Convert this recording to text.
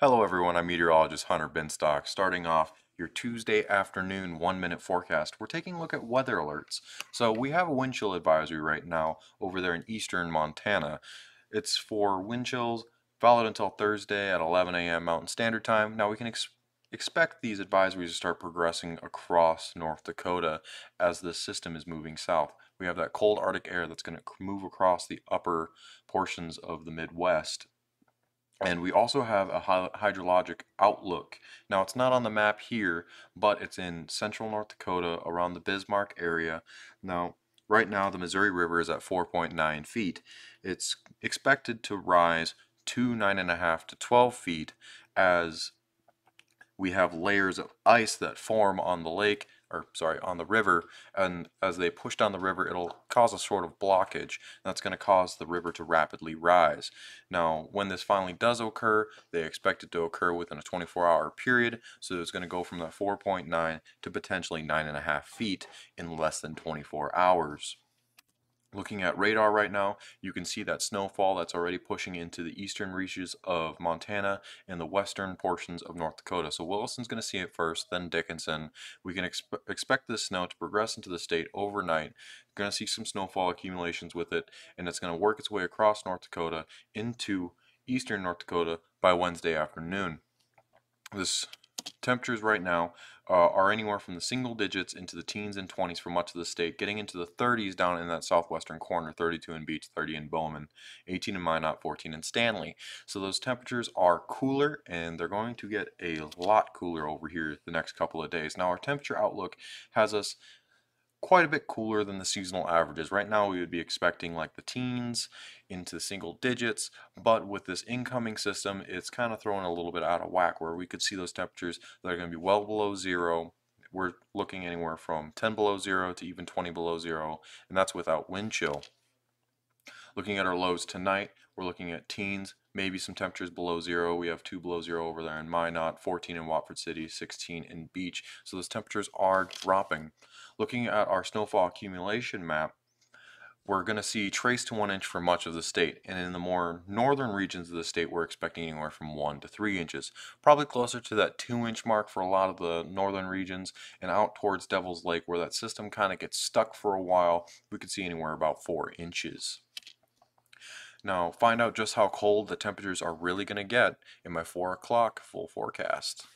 Hello everyone, I'm meteorologist Hunter Binstock. Starting off your Tuesday afternoon one minute forecast, we're taking a look at weather alerts. So we have a wind chill advisory right now over there in eastern Montana. It's for wind chills valid until Thursday at 11 a.m. Mountain Standard Time. Now we can ex expect these advisories to start progressing across North Dakota as the system is moving south. We have that cold Arctic air that's going to move across the upper portions of the Midwest and we also have a hydrologic outlook. Now it's not on the map here, but it's in central North Dakota around the Bismarck area. Now, right now the Missouri River is at 4.9 feet. It's expected to rise to 9.5 to 12 feet as we have layers of ice that form on the lake or sorry, on the river, and as they push down the river, it'll cause a sort of blockage. That's going to cause the river to rapidly rise. Now, when this finally does occur, they expect it to occur within a 24-hour period, so it's going to go from that 4.9 to potentially 9.5 feet in less than 24 hours. Looking at radar right now, you can see that snowfall that's already pushing into the eastern reaches of Montana and the western portions of North Dakota. So Williston's going to see it first, then Dickinson. We can expe expect this snow to progress into the state overnight. Going to see some snowfall accumulations with it, and it's going to work its way across North Dakota into eastern North Dakota by Wednesday afternoon. This temperatures right now uh, are anywhere from the single digits into the teens and 20s for much of the state, getting into the 30s down in that southwestern corner, 32 in Beach, 30 in Bowman, 18 in Minot, 14 in Stanley. So those temperatures are cooler and they're going to get a lot cooler over here the next couple of days. Now our temperature outlook has us quite a bit cooler than the seasonal averages. Right now we would be expecting like the teens into the single digits, but with this incoming system, it's kind of throwing a little bit out of whack where we could see those temperatures that are going to be well below zero. We're looking anywhere from 10 below zero to even 20 below zero, and that's without wind chill. Looking at our lows tonight, we're looking at teens, maybe some temperatures below zero. We have two below zero over there in Minot, 14 in Watford City, 16 in Beach. So those temperatures are dropping. Looking at our snowfall accumulation map, we're going to see trace to one inch for much of the state. And in the more northern regions of the state, we're expecting anywhere from one to three inches. Probably closer to that two inch mark for a lot of the northern regions and out towards Devil's Lake where that system kind of gets stuck for a while, we could see anywhere about four inches. Now, find out just how cold the temperatures are really going to get in my 4 o'clock full forecast.